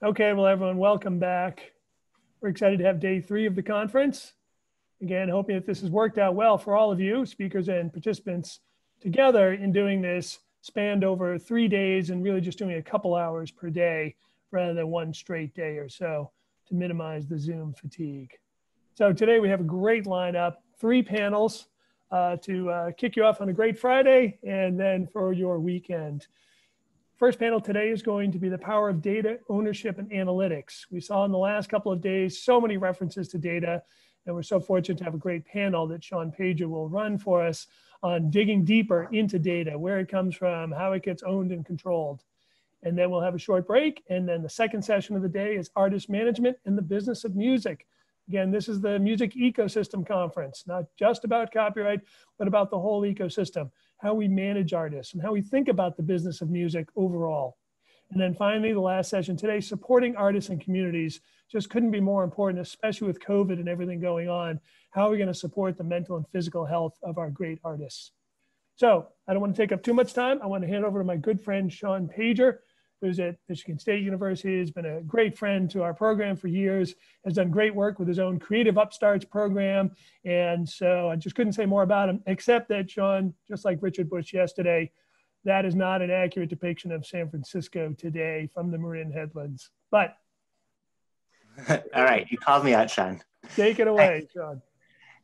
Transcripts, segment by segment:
Okay, well, everyone, welcome back. We're excited to have day three of the conference. Again, hoping that this has worked out well for all of you, speakers and participants, together in doing this spanned over three days and really just doing a couple hours per day rather than one straight day or so to minimize the Zoom fatigue. So today we have a great lineup, three panels uh, to uh, kick you off on a great Friday and then for your weekend. First panel today is going to be the power of data ownership and analytics. We saw in the last couple of days so many references to data, and we're so fortunate to have a great panel that Sean Pager will run for us on digging deeper into data, where it comes from, how it gets owned and controlled. And then we'll have a short break. And then the second session of the day is artist management and the business of music. Again, this is the Music Ecosystem Conference, not just about copyright, but about the whole ecosystem how we manage artists, and how we think about the business of music overall. And then finally, the last session today, supporting artists and communities just couldn't be more important, especially with COVID and everything going on. How are we going to support the mental and physical health of our great artists? So I don't want to take up too much time. I want to hand over to my good friend, Sean Pager, who's at Michigan State University, has been a great friend to our program for years, has done great work with his own Creative Upstarts program. And so I just couldn't say more about him, except that Sean, just like Richard Bush yesterday, that is not an accurate depiction of San Francisco today from the Marin headlands. But all right, you called me out, Sean. Take it away, Sean.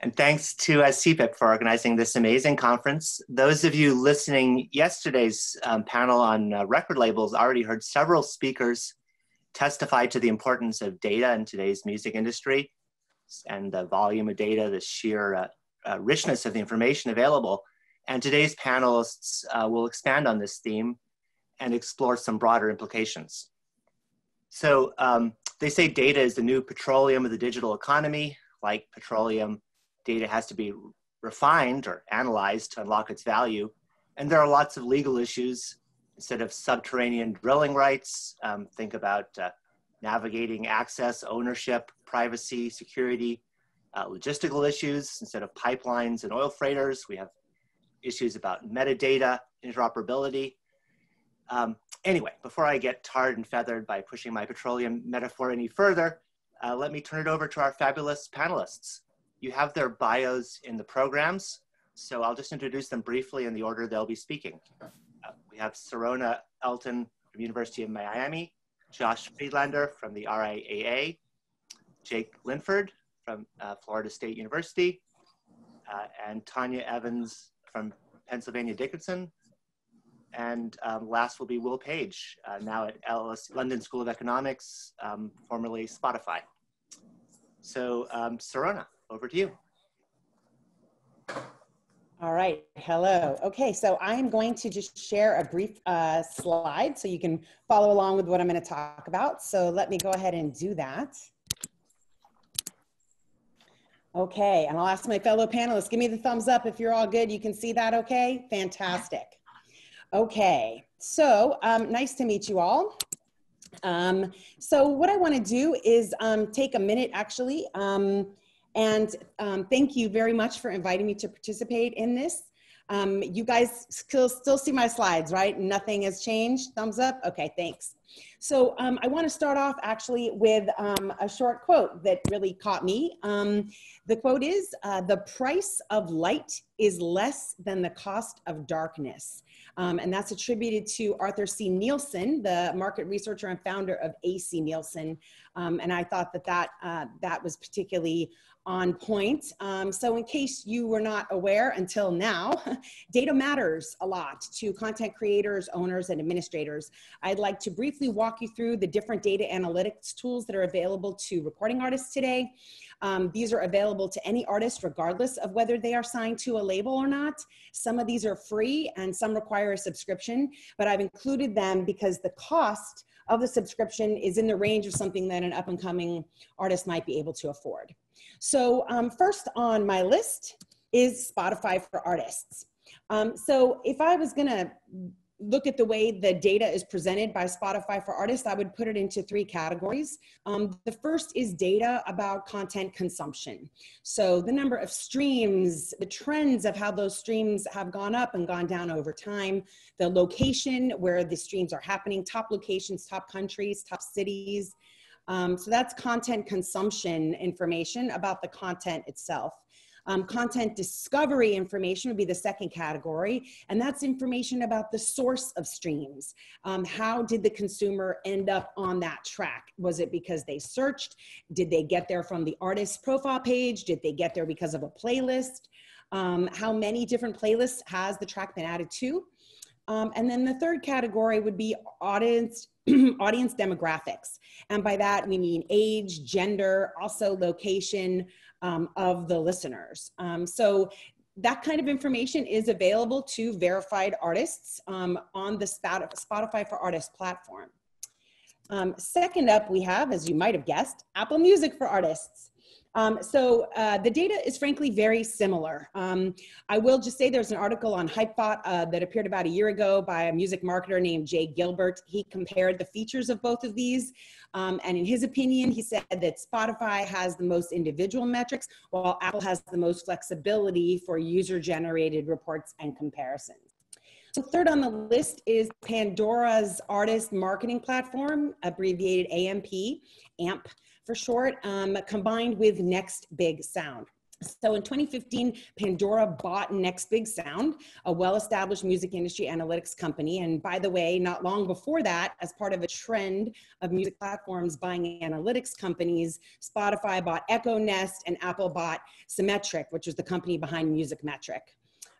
And thanks to uh, for organizing this amazing conference. Those of you listening yesterday's um, panel on uh, record labels already heard several speakers testify to the importance of data in today's music industry and the volume of data, the sheer uh, uh richness of the information available. And today's panelists uh, will expand on this theme and explore some broader implications. So um, they say data is the new petroleum of the digital economy. Like petroleum, data has to be refined or analyzed to unlock its value. And there are lots of legal issues. Instead of subterranean drilling rights, um, think about uh, navigating access, ownership, privacy, security, uh, logistical issues. Instead of pipelines and oil freighters, we have issues about metadata, interoperability. Um, anyway, before I get tarred and feathered by pushing my petroleum metaphor any further, uh, let me turn it over to our fabulous panelists. You have their bios in the programs, so I'll just introduce them briefly in the order they'll be speaking. Uh, we have Serona Elton from University of Miami, Josh Friedlander from the RIAA, Jake Linford from uh, Florida State University, uh, and Tonya Evans from Pennsylvania Dickinson. And um, last will be Will Page, uh, now at LS London School of Economics, um, formerly Spotify. So, um, Serona. Over to you. All right, hello. Okay, so I am going to just share a brief uh, slide so you can follow along with what I'm gonna talk about. So let me go ahead and do that. Okay, and I'll ask my fellow panelists, give me the thumbs up if you're all good. You can see that okay? Fantastic. Okay, so um, nice to meet you all. Um, so what I wanna do is um, take a minute actually um, and um, thank you very much for inviting me to participate in this. Um, you guys still, still see my slides, right? Nothing has changed? Thumbs up? Okay, thanks. So um, I want to start off actually with um, a short quote that really caught me. Um, the quote is, uh, the price of light is less than the cost of darkness. Um, and that's attributed to Arthur C. Nielsen, the market researcher and founder of AC Nielsen. Um, and I thought that that, uh, that was particularly on point. Um, so in case you were not aware until now, data matters a lot to content creators, owners, and administrators. I'd like to briefly walk you through the different data analytics tools that are available to recording artists today. Um, these are available to any artist regardless of whether they are signed to a label or not. Some of these are free and some require a subscription, but I've included them because the cost of the subscription is in the range of something that an up and coming artist might be able to afford. So um, first on my list is Spotify for Artists. Um, so if I was gonna look at the way the data is presented by Spotify for Artists, I would put it into three categories. Um, the first is data about content consumption. So the number of streams, the trends of how those streams have gone up and gone down over time, the location where the streams are happening, top locations, top countries, top cities. Um, so that's content consumption information about the content itself. Um, content discovery information would be the second category, and that's information about the source of streams. Um, how did the consumer end up on that track? Was it because they searched? Did they get there from the artist's profile page? Did they get there because of a playlist? Um, how many different playlists has the track been added to? Um, and then the third category would be audience audience demographics. And by that, we mean age, gender, also location, um, of the listeners. Um, so that kind of information is available to verified artists um, on the Spotify for Artists platform. Um, second up, we have, as you might have guessed, Apple Music for Artists. Um, so uh, the data is frankly very similar. Um, I will just say there's an article on Hypebot uh, that appeared about a year ago by a music marketer named Jay Gilbert. He compared the features of both of these. Um, and in his opinion, he said that Spotify has the most individual metrics, while Apple has the most flexibility for user generated reports and comparisons. So third on the list is Pandora's artist marketing platform, abbreviated AMP, AMP for short, um, combined with Next Big Sound. So in 2015, Pandora bought Next Big Sound, a well-established music industry analytics company. And by the way, not long before that, as part of a trend of music platforms buying analytics companies, Spotify bought Echo Nest and Apple bought Semetric, which was the company behind Musicmetric.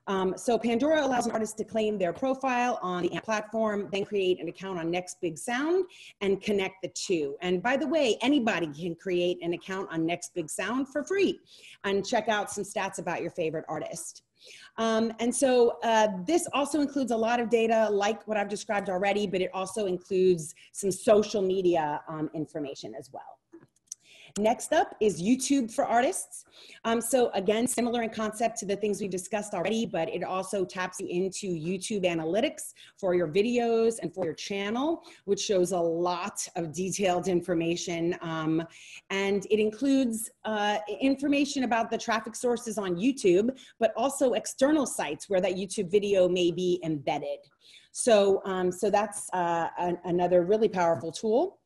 Um, so Pandora allows an artist to claim their profile on the platform, then create an account on Next Big Sound and connect the two. And by the way, anybody can create an account on Next Big Sound for free and check out some stats about your favorite artist. Um, and so uh, this also includes a lot of data like what I've described already, but it also includes some social media um, information as well. Next up is YouTube for artists. Um, so again, similar in concept to the things we discussed already, but it also taps you into YouTube analytics for your videos and for your channel, which shows a lot of detailed information. Um, and it includes uh, information about the traffic sources on YouTube, but also external sites where that YouTube video may be embedded. So, um, so that's uh, an, another really powerful tool.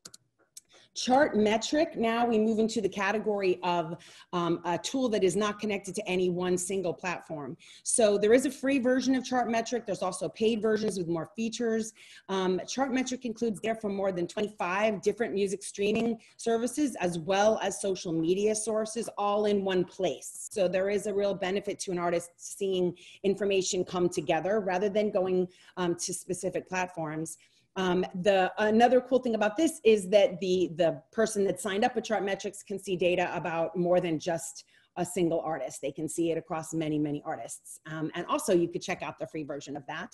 Chartmetric, now we move into the category of um, a tool that is not connected to any one single platform. So there is a free version of Chartmetric. There's also paid versions with more features. Um, Chartmetric includes there from more than 25 different music streaming services as well as social media sources all in one place. So there is a real benefit to an artist seeing information come together rather than going um, to specific platforms. Um, the another cool thing about this is that the the person that signed up with Chartmetrics can see data about more than just a single artist. They can see it across many, many artists. Um, and also you could check out the free version of that.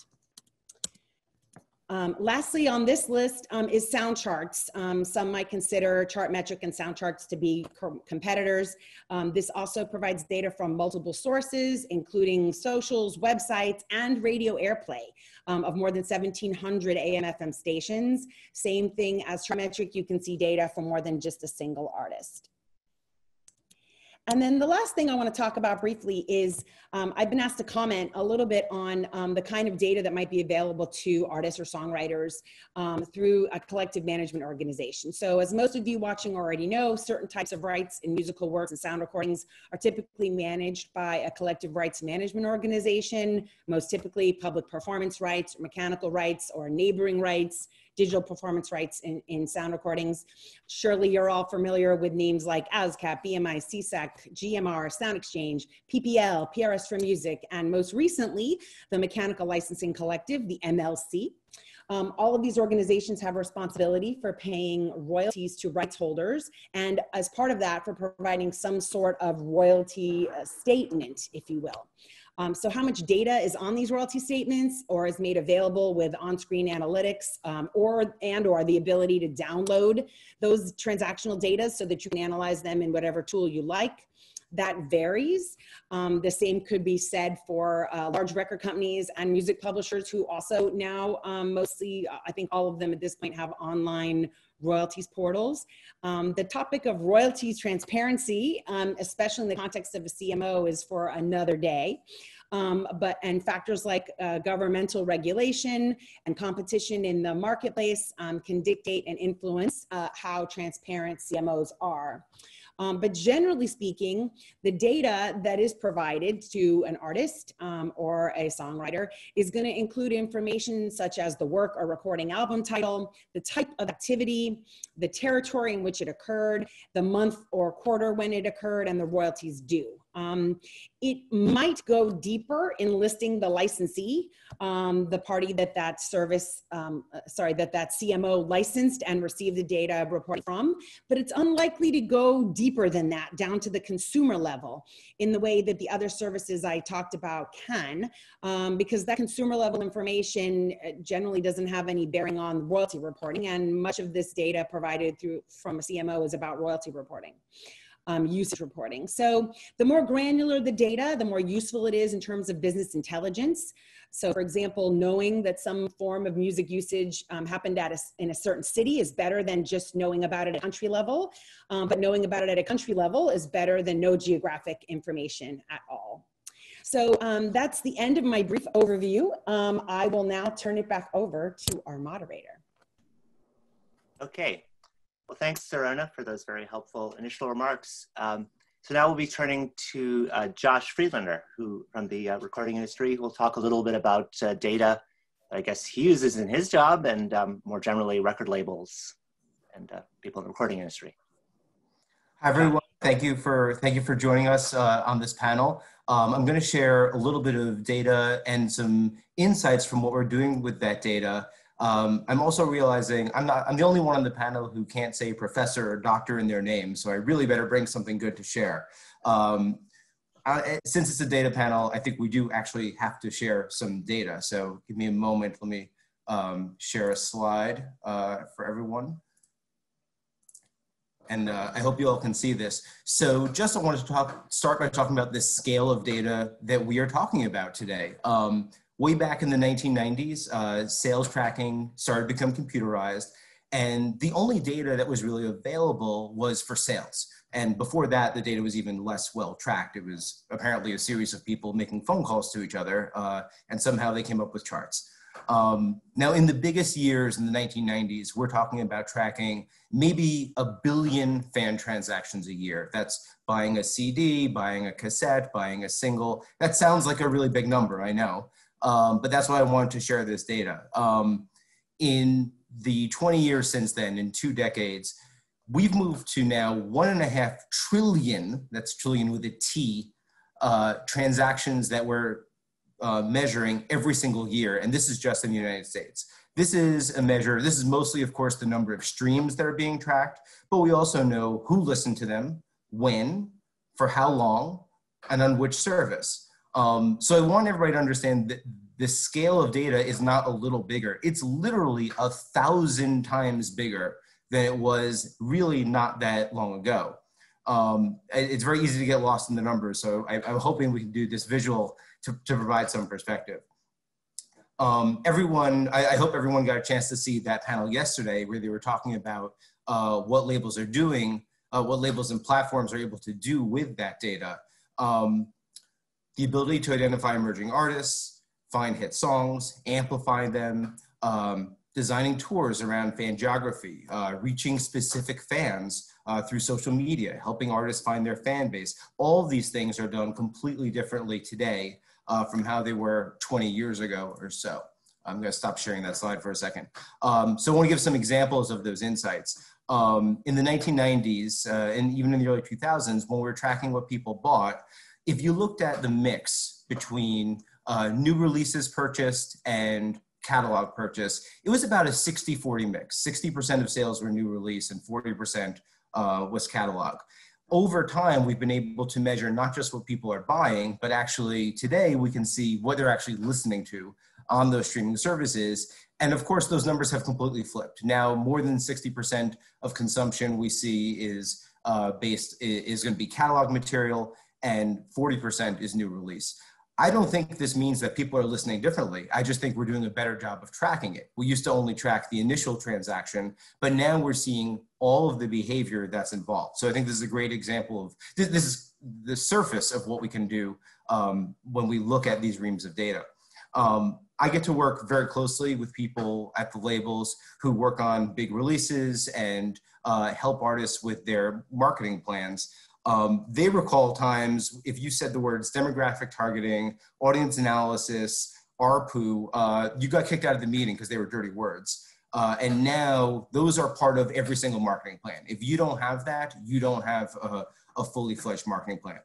Um, lastly on this list um, is Soundcharts. Um, some might consider Chartmetric and Soundcharts to be co competitors. Um, this also provides data from multiple sources, including socials, websites, and radio airplay um, of more than 1,700 AM FM stations. Same thing as Chartmetric, you can see data from more than just a single artist. And then the last thing I want to talk about briefly is um, I've been asked to comment a little bit on um, the kind of data that might be available to artists or songwriters um, through a collective management organization. So as most of you watching already know, certain types of rights in musical works and sound recordings are typically managed by a collective rights management organization, most typically public performance rights, mechanical rights, or neighboring rights, digital performance rights in, in sound recordings. Surely you're all familiar with names like ASCAP, BMI, SESAC, GMR, Sound Exchange, PPL, PRS for Music, and most recently, the Mechanical Licensing Collective, the MLC. Um, all of these organizations have responsibility for paying royalties to rights holders, and as part of that, for providing some sort of royalty uh, statement, if you will. Um, so how much data is on these royalty statements or is made available with on-screen analytics um, or and or the ability to download those transactional data so that you can analyze them in whatever tool you like. that varies. Um, the same could be said for uh, large record companies and music publishers who also now um, mostly, I think all of them at this point have online royalties portals. Um, the topic of royalties transparency, um, especially in the context of a CMO, is for another day. Um, but and factors like uh, governmental regulation and competition in the marketplace um, can dictate and influence uh, how transparent CMOs are. Um, but generally speaking, the data that is provided to an artist um, or a songwriter is going to include information such as the work or recording album title, the type of activity, the territory in which it occurred, the month or quarter when it occurred, and the royalties due. Um, it might go deeper in listing the licensee, um, the party that that service, um, uh, sorry, that that CMO licensed and received the data report from, but it's unlikely to go deeper than that down to the consumer level in the way that the other services I talked about can, um, because that consumer level information uh, generally doesn't have any bearing on royalty reporting and much of this data provided through from a CMO is about royalty reporting um, usage reporting. So the more granular the data, the more useful it is in terms of business intelligence. So for example, knowing that some form of music usage um, happened at a, in a certain city is better than just knowing about it at country level. Um, but knowing about it at a country level is better than no geographic information at all. So um, that's the end of my brief overview. Um, I will now turn it back over to our moderator. Okay, well, thanks, Serena, for those very helpful initial remarks. Um, so now we'll be turning to uh, Josh Friedlander, who from the uh, recording industry, who will talk a little bit about uh, data I guess he uses in his job and um, more generally record labels and uh, people in the recording industry. Hi, everyone. Thank you for thank you for joining us uh, on this panel. Um, I'm going to share a little bit of data and some insights from what we're doing with that data um, I'm also realizing I'm not, I'm the only one on the panel who can't say professor or doctor in their name. So I really better bring something good to share. Um, I, since it's a data panel, I think we do actually have to share some data. So give me a moment. Let me um, share a slide uh, for everyone. And uh, I hope you all can see this. So just I wanted to talk, start by talking about this scale of data that we are talking about today. Way back in the 1990s, uh, sales tracking started to become computerized. And the only data that was really available was for sales. And before that, the data was even less well tracked. It was apparently a series of people making phone calls to each other, uh, and somehow they came up with charts. Um, now, in the biggest years in the 1990s, we're talking about tracking maybe a billion fan transactions a year. That's buying a CD, buying a cassette, buying a single. That sounds like a really big number, I know. Um, but that's why I wanted to share this data. Um, in the 20 years since then, in two decades, we've moved to now one and a half trillion, that's trillion with a T, uh, transactions that we're uh, measuring every single year. And this is just in the United States. This is a measure, this is mostly, of course, the number of streams that are being tracked, but we also know who listened to them, when, for how long, and on which service. Um, so I want everybody to understand that the scale of data is not a little bigger. It's literally a thousand times bigger than it was really not that long ago. Um, it's very easy to get lost in the numbers. So I, am hoping we can do this visual to, to provide some perspective. Um, everyone, I, I, hope everyone got a chance to see that panel yesterday where they were talking about uh, what labels are doing, uh, what labels and platforms are able to do with that data. Um, the ability to identify emerging artists, find hit songs, amplify them, um, designing tours around fan geography, uh, reaching specific fans uh, through social media, helping artists find their fan base. All of these things are done completely differently today uh, from how they were 20 years ago or so. I'm going to stop sharing that slide for a second. Um, so I want to give some examples of those insights. Um, in the 1990s uh, and even in the early 2000s, when we were tracking what people bought, if you looked at the mix between uh, new releases purchased and catalog purchase, it was about a 60-40 mix. 60% of sales were new release and 40% uh, was catalog. Over time, we've been able to measure not just what people are buying, but actually today we can see what they're actually listening to on those streaming services. And of course, those numbers have completely flipped. Now, more than 60% of consumption we see is uh, based is going to be catalog material, and 40% is new release. I don't think this means that people are listening differently. I just think we're doing a better job of tracking it. We used to only track the initial transaction, but now we're seeing all of the behavior that's involved. So I think this is a great example of this, this is the surface of what we can do um, when we look at these reams of data. Um, I get to work very closely with people at the labels who work on big releases and uh, help artists with their marketing plans. Um, they recall times if you said the words demographic targeting, audience analysis, ARPU, uh, you got kicked out of the meeting because they were dirty words. Uh, and now those are part of every single marketing plan. If you don't have that, you don't have a, a fully fledged marketing plan.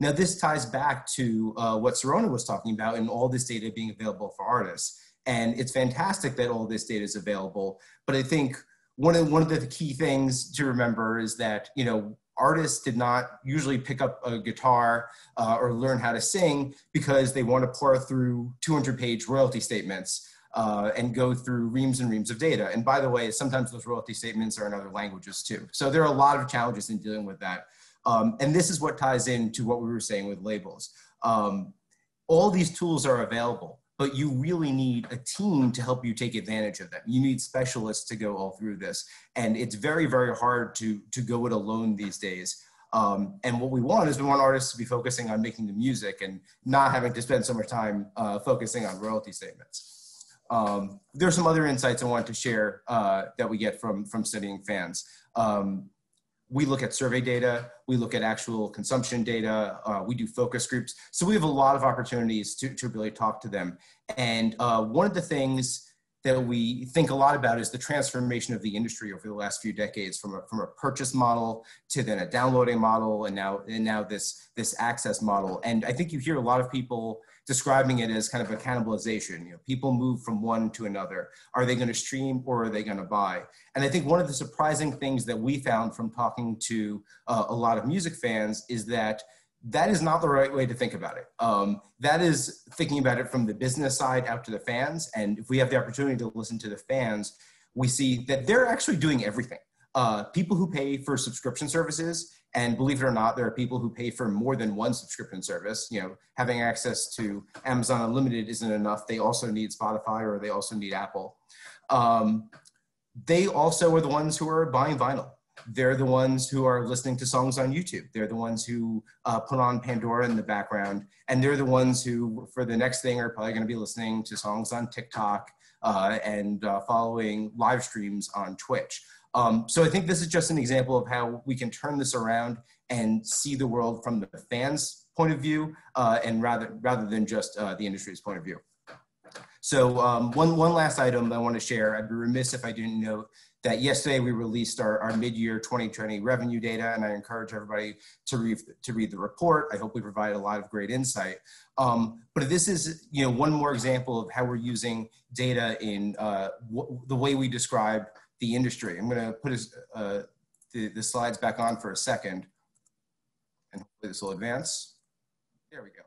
Now, this ties back to uh, what Serona was talking about and all this data being available for artists. And it's fantastic that all this data is available. But I think one of, one of the key things to remember is that, you know, artists did not usually pick up a guitar uh, or learn how to sing because they want to pour through 200 page royalty statements uh, and go through reams and reams of data. And by the way, sometimes those royalty statements are in other languages too. So there are a lot of challenges in dealing with that. Um, and this is what ties into what we were saying with labels. Um, all these tools are available but you really need a team to help you take advantage of them. You need specialists to go all through this. And it's very, very hard to, to go it alone these days. Um, and what we want is we want artists to be focusing on making the music and not having to spend so much time uh, focusing on royalty statements. Um, there's some other insights I want to share uh, that we get from, from studying fans. Um, we look at survey data, we look at actual consumption data, uh, we do focus groups. So we have a lot of opportunities to, to really talk to them. And uh, one of the things that we think a lot about is the transformation of the industry over the last few decades from a, from a purchase model to then a downloading model and now, and now this, this access model. And I think you hear a lot of people describing it as kind of a cannibalization. You know, people move from one to another. Are they going to stream or are they going to buy? And I think one of the surprising things that we found from talking to uh, a lot of music fans is that that is not the right way to think about it. Um, that is thinking about it from the business side out to the fans. And if we have the opportunity to listen to the fans, we see that they're actually doing everything. Uh, people who pay for subscription services and believe it or not, there are people who pay for more than one subscription service. You know, having access to Amazon Unlimited isn't enough. They also need Spotify or they also need Apple. Um, they also are the ones who are buying vinyl. They're the ones who are listening to songs on YouTube. They're the ones who uh, put on Pandora in the background. And they're the ones who, for the next thing, are probably going to be listening to songs on TikTok uh, and uh, following live streams on Twitch. Um, so I think this is just an example of how we can turn this around and see the world from the fans' point of view, uh, and rather rather than just uh, the industry's point of view. So um, one one last item I want to share. I'd be remiss if I didn't note that yesterday we released our, our mid-year 2020 revenue data, and I encourage everybody to read to read the report. I hope we provide a lot of great insight. Um, but this is you know one more example of how we're using data in uh, the way we describe the industry. I'm going to put his, uh, the, the slides back on for a second, and hopefully this will advance. There we go.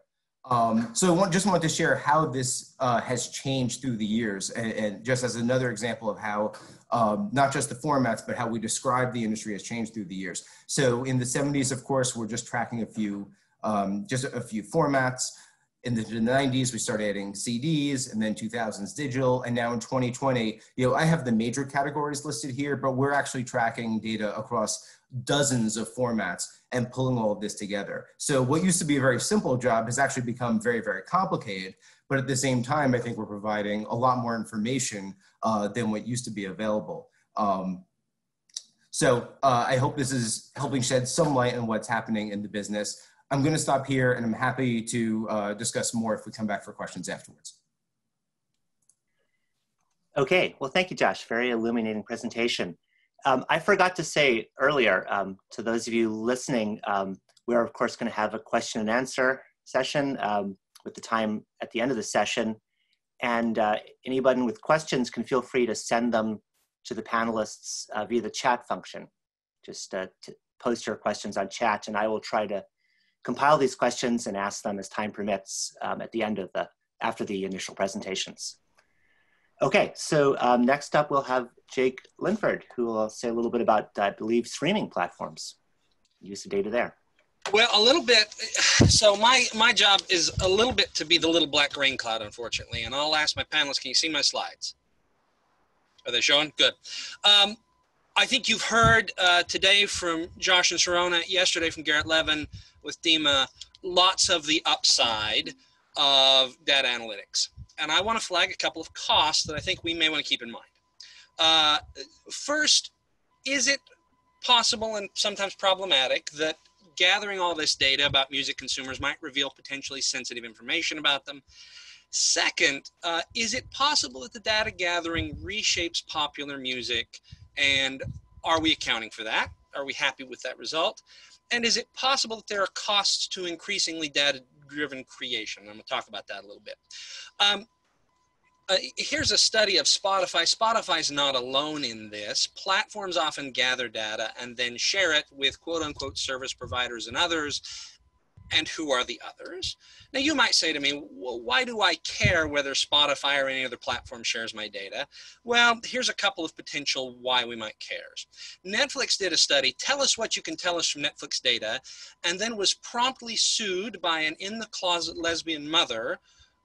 Um, so I want, just wanted to share how this uh, has changed through the years, and, and, just as another example of how um, not just the formats, but how we describe the industry has changed through the years. So in the 70s, of course, we're just tracking a few, um, just a few formats in the 90s we started adding cds and then 2000s digital and now in 2020 you know i have the major categories listed here but we're actually tracking data across dozens of formats and pulling all of this together. So what used to be a very simple job has actually become very very complicated but at the same time i think we're providing a lot more information uh, than what used to be available. Um, so uh, i hope this is helping shed some light on what's happening in the business I'm going to stop here and I'm happy to uh, discuss more if we come back for questions afterwards. Okay, well, thank you, Josh. Very illuminating presentation. Um, I forgot to say earlier um, to those of you listening, um, we're of course going to have a question and answer session um, with the time at the end of the session. And uh, anybody with questions can feel free to send them to the panelists uh, via the chat function. Just uh, post your questions on chat and I will try to compile these questions and ask them as time permits um, at the end of the, after the initial presentations. Okay, so um, next up we'll have Jake Linford, who will say a little bit about, I believe, streaming platforms, use of data there. Well, a little bit. So my my job is a little bit to be the little black rain cloud, unfortunately. And I'll ask my panelists, can you see my slides? Are they showing? Good. Um, I think you've heard uh, today from Josh and Sharona, yesterday from Garrett Levin with DiMA, lots of the upside of data analytics. And I want to flag a couple of costs that I think we may want to keep in mind. Uh, first, is it possible and sometimes problematic that gathering all this data about music consumers might reveal potentially sensitive information about them? Second, uh, is it possible that the data gathering reshapes popular music and are we accounting for that? Are we happy with that result? And is it possible that there are costs to increasingly data driven creation? I'm going to talk about that a little bit. Um, uh, here's a study of Spotify. Spotify's not alone in this. Platforms often gather data and then share it with quote unquote service providers and others. And who are the others? Now, you might say to me, well, why do I care whether Spotify or any other platform shares my data? Well, here's a couple of potential why we might care. Netflix did a study, tell us what you can tell us from Netflix data, and then was promptly sued by an in the closet lesbian mother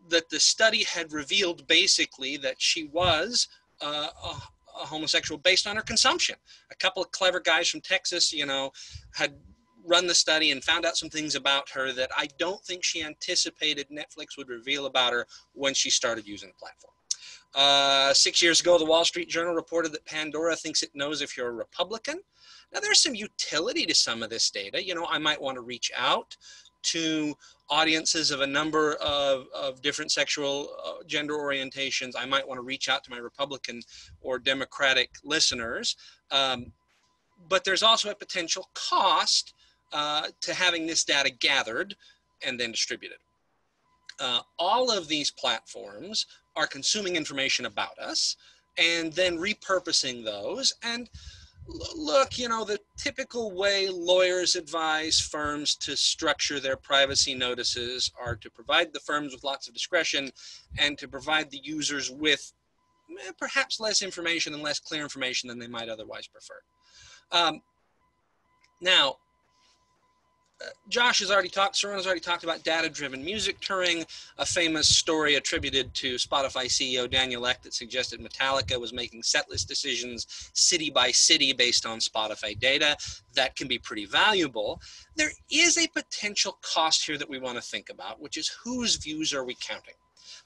that the study had revealed basically that she was uh, a, a homosexual based on her consumption. A couple of clever guys from Texas, you know, had run the study and found out some things about her that I don't think she anticipated Netflix would reveal about her when she started using the platform. Uh, six years ago, the Wall Street Journal reported that Pandora thinks it knows if you're a Republican. Now, there's some utility to some of this data. You know, I might want to reach out to audiences of a number of, of different sexual uh, gender orientations. I might want to reach out to my Republican or Democratic listeners. Um, but there's also a potential cost uh, to having this data gathered and then distributed. Uh, all of these platforms are consuming information about us and then repurposing those. And look, you know, the typical way lawyers advise firms to structure their privacy notices are to provide the firms with lots of discretion and to provide the users with eh, perhaps less information and less clear information than they might otherwise prefer. Um, now, Josh has already talked, Sharona's already talked about data-driven music touring, a famous story attributed to Spotify CEO Daniel Ek that suggested Metallica was making setlist decisions city by city based on Spotify data. That can be pretty valuable. There is a potential cost here that we want to think about, which is whose views are we counting?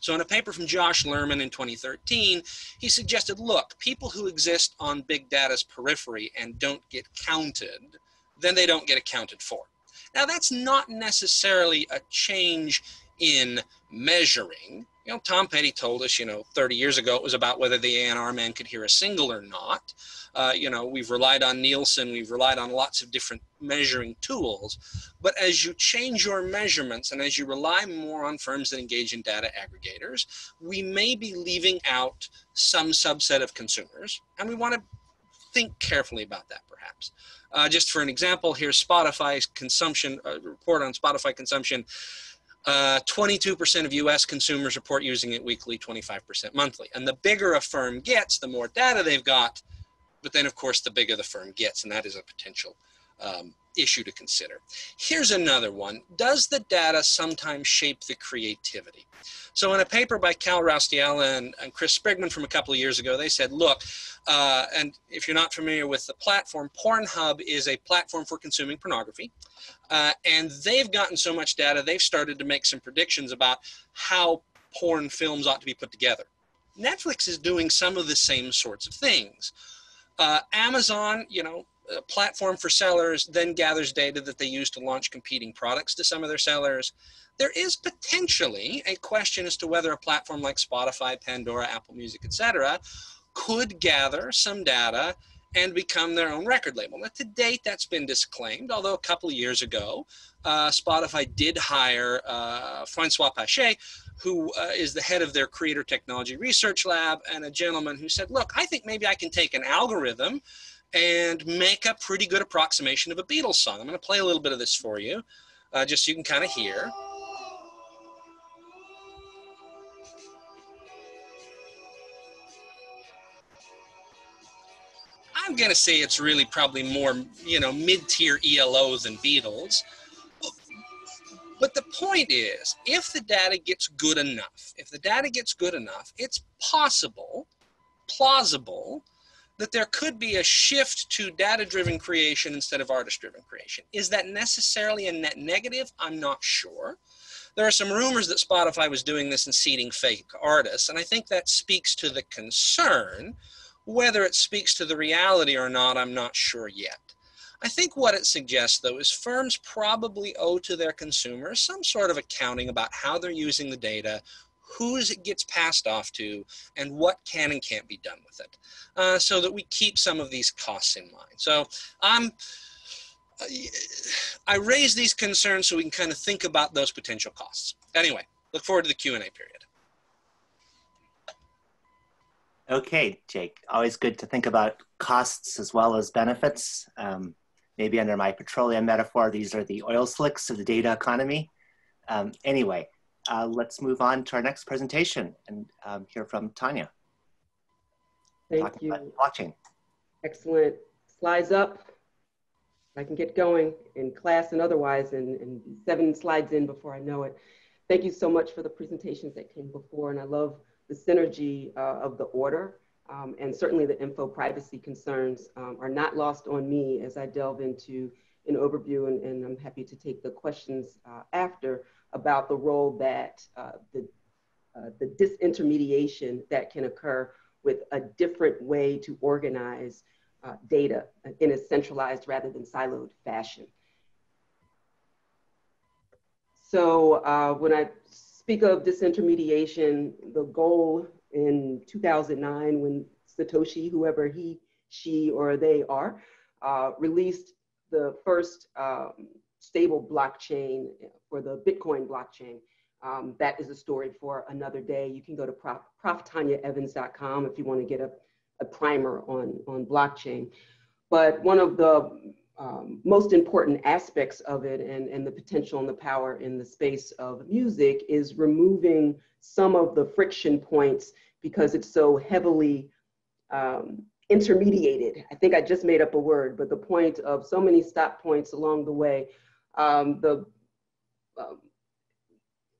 So in a paper from Josh Lerman in 2013, he suggested, look, people who exist on big data's periphery and don't get counted, then they don't get accounted for. Now, that's not necessarily a change in measuring. You know, Tom Petty told us, you know, 30 years ago it was about whether the A&R man could hear a single or not. Uh, you know, we've relied on Nielsen, we've relied on lots of different measuring tools. But as you change your measurements and as you rely more on firms that engage in data aggregators, we may be leaving out some subset of consumers, and we want to think carefully about that perhaps. Uh, just for an example, here's Spotify's consumption uh, report on Spotify consumption. 22% uh, of US consumers report using it weekly, 25% monthly. And the bigger a firm gets, the more data they've got. But then, of course, the bigger the firm gets, and that is a potential um, issue to consider. Here's another one. Does the data sometimes shape the creativity? So in a paper by Cal Raustiala and, and Chris Sprigman from a couple of years ago, they said, look, uh, and if you're not familiar with the platform, Pornhub is a platform for consuming pornography. Uh, and they've gotten so much data, they've started to make some predictions about how porn films ought to be put together. Netflix is doing some of the same sorts of things. Uh, Amazon, you know, a platform for sellers then gathers data that they use to launch competing products to some of their sellers. There is potentially a question as to whether a platform like Spotify, Pandora, Apple Music, etc., could gather some data and become their own record label. Now, to date, that's been disclaimed, although a couple of years ago, uh, Spotify did hire uh, Francois Pachet, who uh, is the head of their creator technology research lab, and a gentleman who said, Look, I think maybe I can take an algorithm and make a pretty good approximation of a Beatles song. I'm going to play a little bit of this for you, uh, just so you can kind of hear. I'm going to say it's really probably more, you know, mid-tier ELO than Beatles. But the point is, if the data gets good enough, if the data gets good enough, it's possible, plausible, that there could be a shift to data driven creation instead of artist driven creation. Is that necessarily a net negative? I'm not sure. There are some rumors that Spotify was doing this and seeding fake artists, and I think that speaks to the concern. Whether it speaks to the reality or not, I'm not sure yet. I think what it suggests, though, is firms probably owe to their consumers some sort of accounting about how they're using the data, whose it gets passed off to, and what can and can't be done with it, uh, so that we keep some of these costs in mind. So I'm. I raise these concerns so we can kind of think about those potential costs. Anyway, look forward to the Q&A period. Okay, Jake, always good to think about costs as well as benefits. Um, maybe under my petroleum metaphor, these are the oil slicks of the data economy. Um, anyway, uh, let's move on to our next presentation and um, hear from Tonya. Thank you. For watching. Excellent. Slides up. I can get going in class and otherwise and, and seven slides in before I know it. Thank you so much for the presentations that came before and I love the synergy uh, of the order um, and certainly the info privacy concerns um, are not lost on me as I delve into an overview and, and I'm happy to take the questions uh, after about the role that uh, the, uh, the disintermediation that can occur with a different way to organize uh, data in a centralized rather than siloed fashion. So uh, when I speak of disintermediation, the goal in 2009 when Satoshi, whoever he, she, or they are, uh, released the first um, stable blockchain for the Bitcoin blockchain. Um, that is a story for another day. You can go to prof, proftonyaevans.com if you want to get a, a primer on, on blockchain. But one of the um, most important aspects of it and, and the potential and the power in the space of music is removing some of the friction points because it's so heavily um, intermediated. I think I just made up a word, but the point of so many stop points along the way. Um, the um,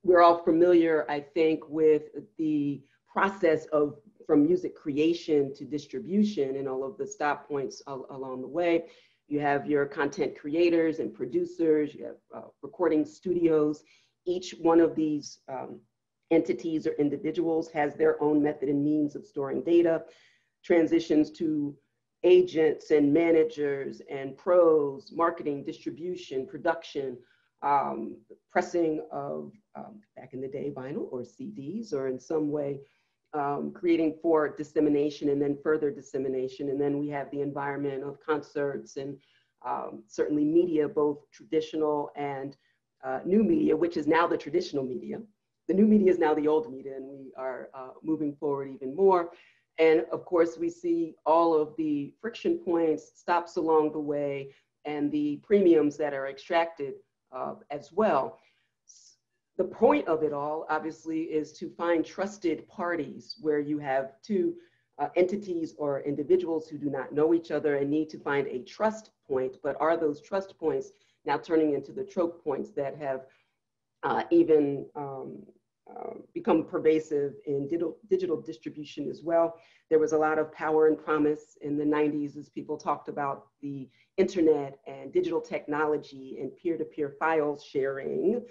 we're all familiar, I think, with the process of from music creation to distribution and all of the stop points al along the way. You have your content creators and producers, you have uh, recording studios. Each one of these um, entities or individuals has their own method and means of storing data, transitions to agents and managers and pros, marketing, distribution, production, um, pressing of um, back in the day vinyl or CDs or in some way um, creating for dissemination and then further dissemination. And then we have the environment of concerts and um, certainly media, both traditional and uh, new media, which is now the traditional media. The new media is now the old media, and we are uh, moving forward even more. And of course, we see all of the friction points, stops along the way, and the premiums that are extracted uh, as well. The point of it all, obviously, is to find trusted parties where you have two uh, entities or individuals who do not know each other and need to find a trust point, but are those trust points now turning into the choke points that have uh, even um, uh, become pervasive in digital, digital distribution as well. There was a lot of power and promise in the 90s as people talked about the internet and digital technology and peer-to-peer file sharing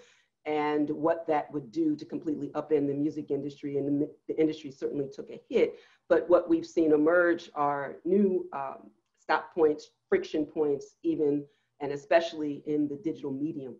and what that would do to completely upend the music industry. And the, the industry certainly took a hit. But what we've seen emerge are new um, stop points, friction points, even and especially in the digital medium.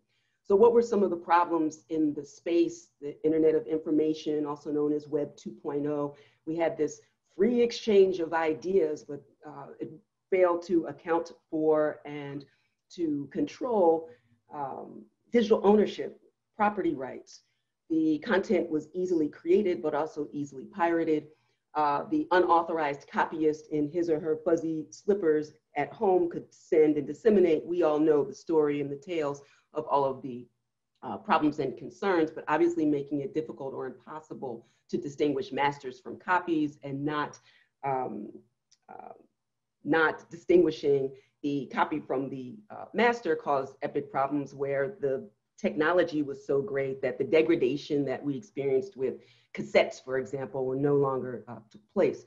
So what were some of the problems in the space, the Internet of Information, also known as Web 2.0? We had this free exchange of ideas, but uh, it failed to account for and to control um, digital ownership, property rights. The content was easily created, but also easily pirated. Uh, the unauthorized copyist in his or her fuzzy slippers at home could send and disseminate. We all know the story and the tales of all of the uh, problems and concerns, but obviously making it difficult or impossible to distinguish masters from copies and not, um, uh, not distinguishing the copy from the uh, master caused epic problems where the technology was so great that the degradation that we experienced with cassettes, for example, were no longer uh, took place.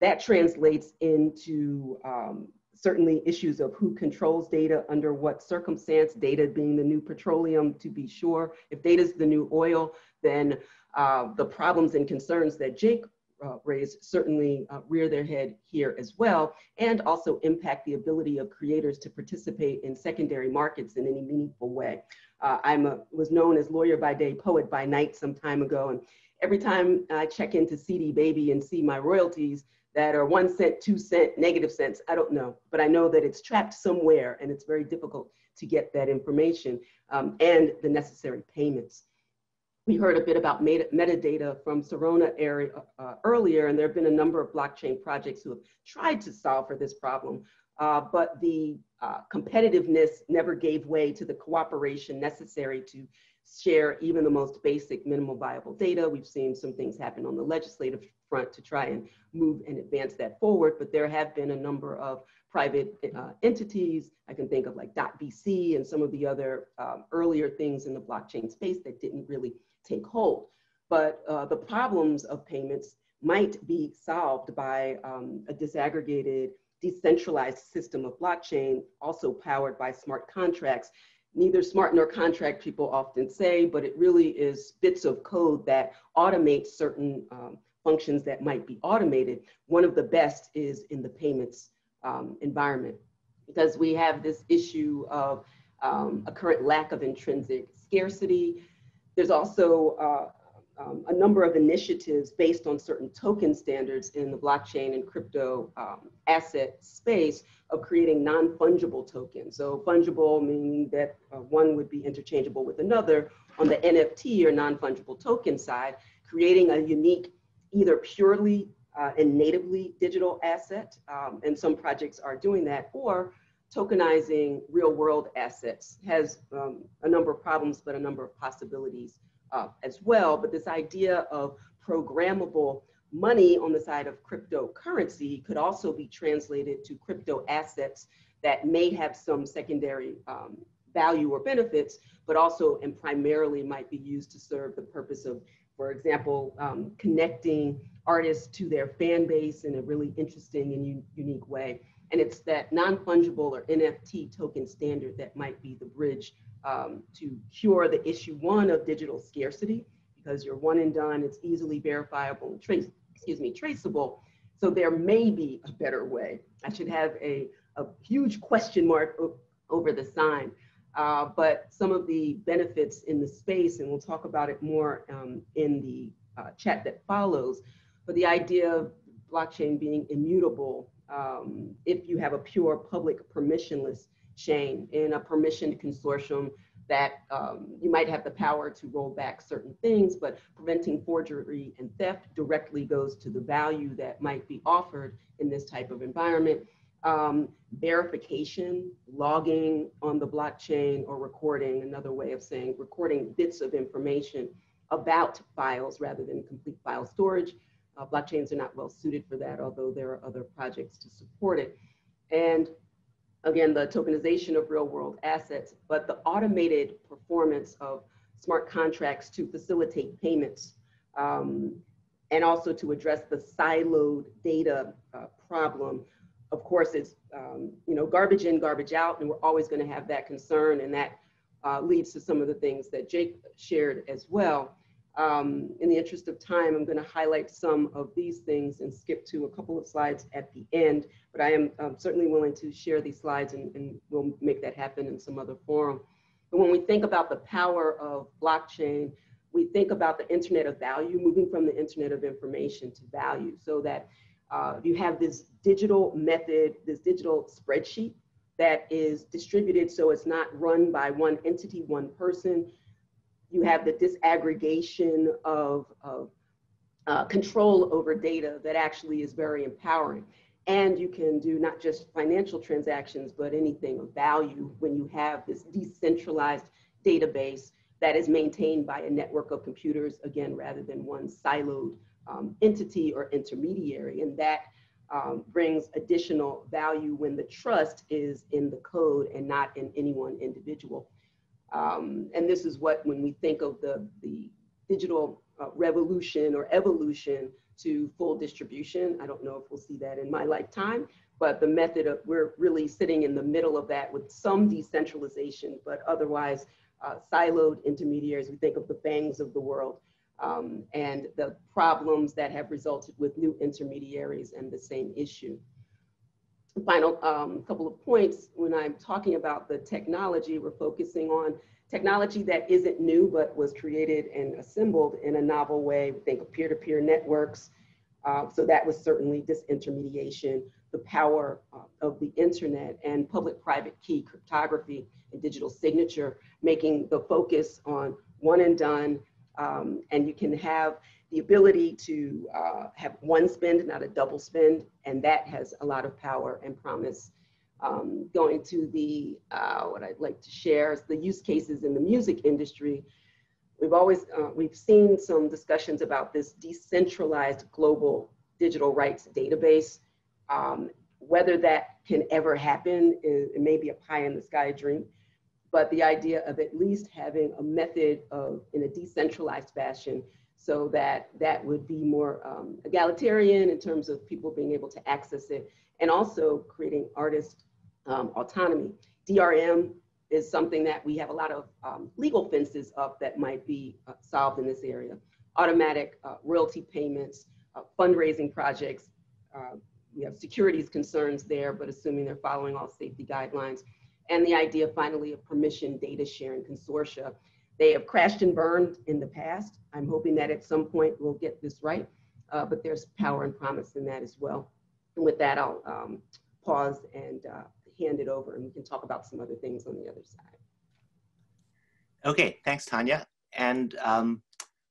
That translates into um, certainly issues of who controls data under what circumstance, data being the new petroleum to be sure. If data is the new oil, then uh, the problems and concerns that Jake uh, raised certainly uh, rear their head here as well, and also impact the ability of creators to participate in secondary markets in any meaningful way. Uh, I was known as lawyer by day, poet by night some time ago, and every time I check into CD Baby and see my royalties that are one cent, two cent, negative cents, I don't know, but I know that it's trapped somewhere and it's very difficult to get that information um, and the necessary payments. We heard a bit about meta metadata from Serona area uh, earlier, and there have been a number of blockchain projects who have tried to solve for this problem, uh, but the uh, competitiveness never gave way to the cooperation necessary to share even the most basic minimal viable data. We've seen some things happen on the legislative front to try and move and advance that forward, but there have been a number of private uh, entities. I can think of like dotBC and some of the other um, earlier things in the blockchain space that didn't really take hold. But uh, the problems of payments might be solved by um, a disaggregated, decentralized system of blockchain, also powered by smart contracts. Neither smart nor contract people often say, but it really is bits of code that automate certain um, functions that might be automated. One of the best is in the payments um, environment because we have this issue of um, a current lack of intrinsic scarcity. There's also uh, um, a number of initiatives based on certain token standards in the blockchain and crypto um, asset space of creating non-fungible tokens. So fungible meaning that uh, one would be interchangeable with another on the NFT or non-fungible token side, creating a unique, either purely uh, and natively digital asset, um, and some projects are doing that, or tokenizing real world assets has um, a number of problems, but a number of possibilities uh, as well. But this idea of programmable money on the side of cryptocurrency could also be translated to crypto assets that may have some secondary um, value or benefits, but also and primarily might be used to serve the purpose of, for example, um, connecting artists to their fan base in a really interesting and unique way. And it's that non-fungible or NFT token standard that might be the bridge um, to cure the issue one of digital scarcity because you're one and done, it's easily verifiable and trace, excuse me, traceable. So there may be a better way. I should have a, a huge question mark over the sign. Uh, but some of the benefits in the space, and we'll talk about it more um, in the uh, chat that follows, but the idea of blockchain being immutable um, if you have a pure public permissionless chain in a permissioned consortium that um, you might have the power to roll back certain things, but preventing forgery and theft directly goes to the value that might be offered in this type of environment. Um, verification, logging on the blockchain or recording, another way of saying recording bits of information about files rather than complete file storage. Uh, blockchains are not well suited for that, although there are other projects to support it. And again, the tokenization of real world assets, but the automated performance of smart contracts to facilitate payments um, and also to address the siloed data uh, problem. Of course, it's um, you know garbage in, garbage out, and we're always going to have that concern, and that uh, leads to some of the things that Jake shared as well. Um, in the interest of time, I'm going to highlight some of these things and skip to a couple of slides at the end, but I am um, certainly willing to share these slides and, and, we'll make that happen in some other forum. But when we think about the power of blockchain, we think about the internet of value, moving from the internet of information to value so that uh, you have this digital method, this digital spreadsheet that is distributed so it's not run by one entity, one person, you have the disaggregation of, of uh, control over data that actually is very empowering. And you can do not just financial transactions, but anything of value when you have this decentralized database that is maintained by a network of computers, again, rather than one siloed um, entity or intermediary. And that um, brings additional value when the trust is in the code and not in any one individual. Um, and this is what, when we think of the, the digital uh, revolution or evolution to full distribution, I don't know if we'll see that in my lifetime, but the method of, we're really sitting in the middle of that with some decentralization, but otherwise uh, siloed intermediaries. We think of the FAANGs of the world um, and the problems that have resulted with new intermediaries and the same issue. Final um, couple of points when I'm talking about the technology, we're focusing on technology that isn't new but was created and assembled in a novel way. We think of peer-to-peer networks. Uh, so that was certainly disintermediation, the power uh, of the internet and public-private key cryptography and digital signature, making the focus on one and done. Um, and you can have the ability to uh, have one spend, not a double spend, and that has a lot of power and promise um, going to the, uh, what I'd like to share is the use cases in the music industry. We've always, uh, we've seen some discussions about this decentralized global digital rights database. Um, whether that can ever happen, is, it may be a pie in the sky dream, but the idea of at least having a method of, in a decentralized fashion, so that that would be more um, egalitarian in terms of people being able to access it and also creating artist um, autonomy. DRM is something that we have a lot of um, legal fences up that might be uh, solved in this area. Automatic uh, royalty payments, uh, fundraising projects. Uh, we have securities concerns there, but assuming they're following all safety guidelines. And the idea finally of permission data sharing consortia. They have crashed and burned in the past. I'm hoping that at some point we'll get this right, uh, but there's power and promise in that as well. And with that, I'll um, pause and uh, hand it over and we can talk about some other things on the other side. Okay, thanks, Tonya. And um,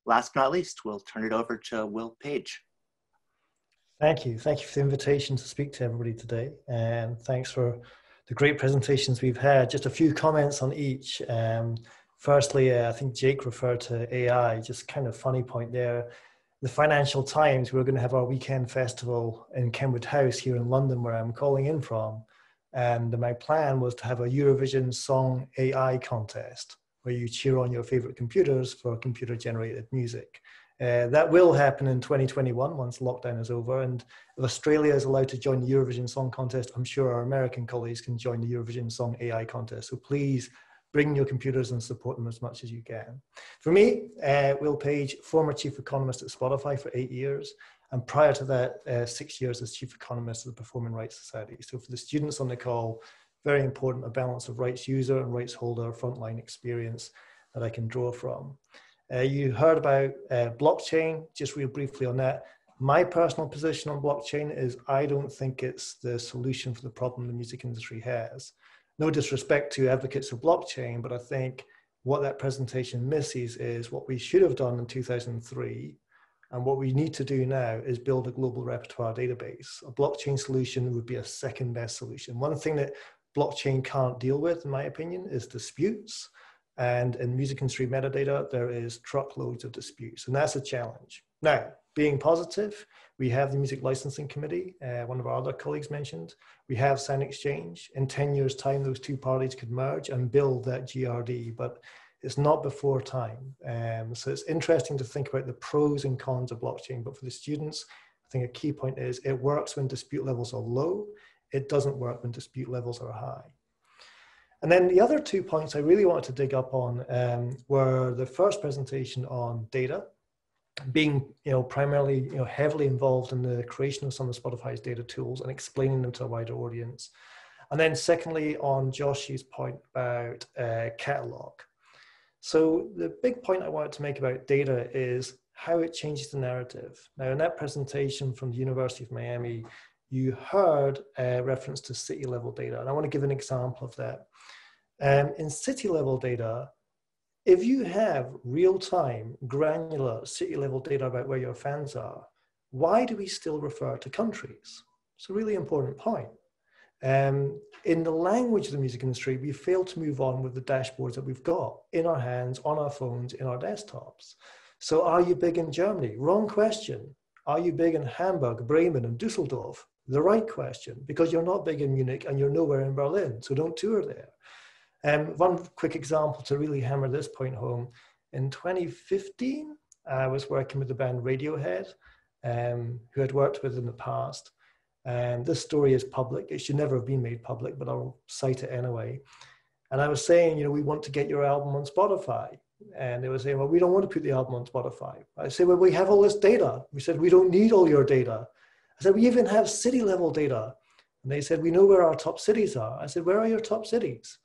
last but not least, we'll turn it over to Will Page. Thank you. Thank you for the invitation to speak to everybody today. And thanks for the great presentations we've had. Just a few comments on each. Um, firstly, uh, I think Jake referred to AI, just kind of funny point there. The Financial Times, we're going to have our weekend festival in Kenwood House here in London, where I'm calling in from. And my plan was to have a Eurovision Song AI contest where you cheer on your favorite computers for computer generated music. Uh, that will happen in 2021 once lockdown is over. And if Australia is allowed to join the Eurovision Song Contest, I'm sure our American colleagues can join the Eurovision Song AI Contest. So please bring your computers and support them as much as you can. For me, uh, Will Page, former chief economist at Spotify for eight years, and prior to that, uh, six years as chief economist of the Performing Rights Society. So for the students on the call, very important a balance of rights user and rights holder frontline experience that I can draw from. Uh, you heard about uh, blockchain, just real briefly on that. My personal position on blockchain is I don't think it's the solution for the problem the music industry has. No disrespect to advocates of blockchain, but I think what that presentation misses is what we should have done in 2003 and what we need to do now is build a global repertoire database. A blockchain solution would be a second best solution. One thing that blockchain can't deal with, in my opinion, is disputes. And in music industry metadata, there is truckloads of disputes, and that's a challenge. Now, being positive, we have the Music Licensing Committee, uh, one of our other colleagues mentioned. We have SoundExchange. In 10 years' time, those two parties could merge and build that GRD. But it's not before time. Um, so it's interesting to think about the pros and cons of blockchain. But for the students, I think a key point is it works when dispute levels are low. It doesn't work when dispute levels are high. And then the other two points I really wanted to dig up on um, were the first presentation on data, being you know primarily you know heavily involved in the creation of some of Spotify's data tools and explaining them to a wider audience. And then secondly, on Josh's point about uh, catalog. So the big point I wanted to make about data is how it changes the narrative. Now, in that presentation from the University of Miami, you heard a reference to city level data, and I want to give an example of that. Um, in city level data, if you have real time, granular city level data about where your fans are, why do we still refer to countries? It's a really important point. Um, in the language of the music industry, we fail to move on with the dashboards that we've got in our hands, on our phones, in our desktops. So, are you big in Germany? Wrong question. Are you big in Hamburg, Bremen, and Dusseldorf? The right question, because you're not big in Munich and you're nowhere in Berlin, so don't tour there. Um, one quick example to really hammer this point home. In 2015, I was working with the band Radiohead, um, who I'd worked with in the past. And this story is public. It should never have been made public, but I'll cite it anyway. And I was saying, you know, we want to get your album on Spotify. And they were saying, well, we don't want to put the album on Spotify. I said, well, we have all this data. We said, we don't need all your data. I said, we even have city level data. And they said, we know where our top cities are. I said, where are your top cities?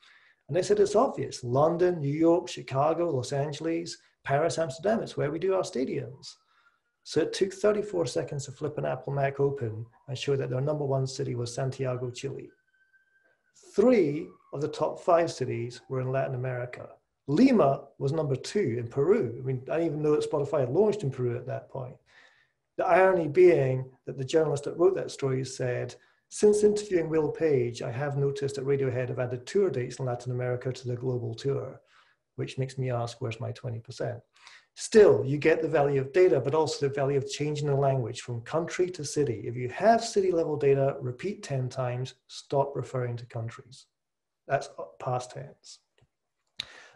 And they said, it's obvious London, New York, Chicago, Los Angeles, Paris, Amsterdam. It's where we do our stadiums. So it took 34 seconds to flip an Apple Mac open and show that their number one city was Santiago, Chile. Three of the top five cities were in Latin America. Lima was number two in Peru. I mean, I didn't even know that Spotify had launched in Peru at that point. The irony being that the journalist that wrote that story said, since interviewing Will Page, I have noticed that Radiohead have added tour dates in Latin America to the global tour, which makes me ask, where's my 20%? Still, you get the value of data, but also the value of changing the language from country to city. If you have city level data, repeat 10 times, stop referring to countries. That's past tense.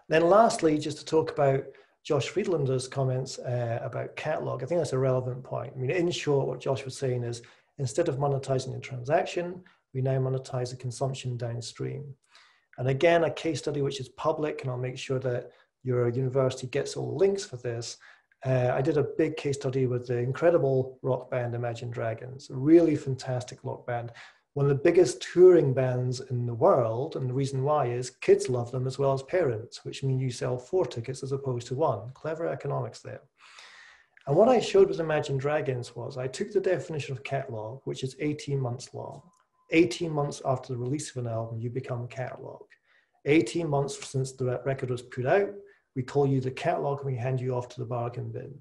Then lastly, just to talk about Josh Friedlander's comments uh, about catalog, I think that's a relevant point. I mean, in short, what Josh was saying is instead of monetizing the transaction, we now monetize the consumption downstream. And again, a case study which is public, and I'll make sure that your university gets all the links for this. Uh, I did a big case study with the incredible rock band Imagine Dragons, a really fantastic rock band, one of the biggest touring bands in the world. And the reason why is kids love them as well as parents, which means you sell four tickets as opposed to one. Clever economics there. And what I showed with Imagine Dragons was I took the definition of catalog, which is 18 months long. 18 months after the release of an album, you become catalog. 18 months since the record was put out, we call you the catalog and we hand you off to the bargain bin.